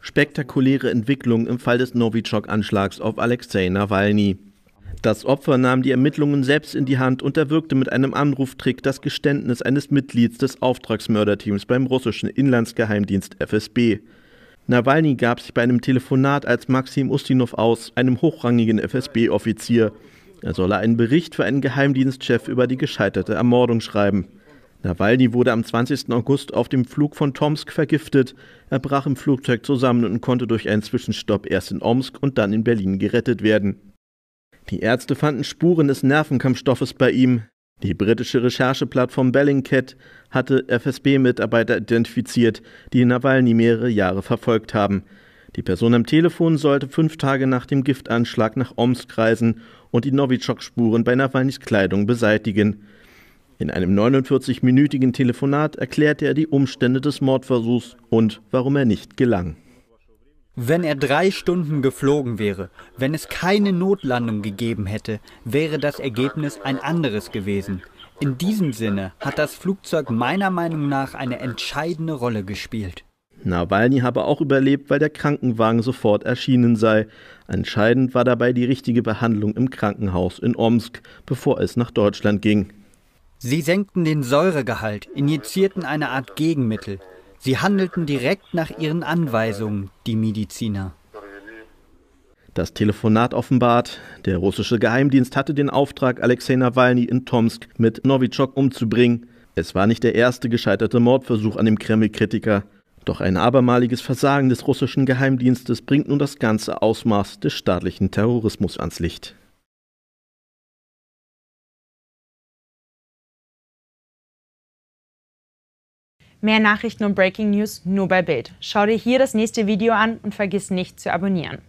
Spektakuläre Entwicklung im Fall des Novichok-Anschlags auf Alexei Nawalny. Das Opfer nahm die Ermittlungen selbst in die Hand und erwirkte mit einem Anruftrick das Geständnis eines Mitglieds des Auftragsmörderteams beim russischen Inlandsgeheimdienst FSB. Nawalny gab sich bei einem Telefonat als Maxim Ustinov aus, einem hochrangigen FSB-Offizier. Er solle einen Bericht für einen Geheimdienstchef über die gescheiterte Ermordung schreiben. Nawalny wurde am 20. August auf dem Flug von Tomsk vergiftet. Er brach im Flugzeug zusammen und konnte durch einen Zwischenstopp erst in Omsk und dann in Berlin gerettet werden. Die Ärzte fanden Spuren des Nervenkampfstoffes bei ihm. Die britische Rechercheplattform Bellingcat hatte FSB-Mitarbeiter identifiziert, die Nawalny mehrere Jahre verfolgt haben. Die Person am Telefon sollte fünf Tage nach dem Giftanschlag nach Omsk reisen und die Novichok-Spuren bei Nawalnys Kleidung beseitigen. In einem 49-minütigen Telefonat erklärte er die Umstände des Mordversuchs und warum er nicht gelang. Wenn er drei Stunden geflogen wäre, wenn es keine Notlandung gegeben hätte, wäre das Ergebnis ein anderes gewesen. In diesem Sinne hat das Flugzeug meiner Meinung nach eine entscheidende Rolle gespielt. Nawalny habe auch überlebt, weil der Krankenwagen sofort erschienen sei. Entscheidend war dabei die richtige Behandlung im Krankenhaus in Omsk, bevor es nach Deutschland ging. Sie senkten den Säuregehalt, injizierten eine Art Gegenmittel. Sie handelten direkt nach ihren Anweisungen, die Mediziner. Das Telefonat offenbart, der russische Geheimdienst hatte den Auftrag, Alexei Nawalny in Tomsk mit Novichok umzubringen. Es war nicht der erste gescheiterte Mordversuch an dem Kreml-Kritiker. Doch ein abermaliges Versagen des russischen Geheimdienstes bringt nun das ganze Ausmaß des staatlichen Terrorismus ans Licht. Mehr Nachrichten und Breaking News nur bei Bild. Schau dir hier das nächste Video an und vergiss nicht zu abonnieren.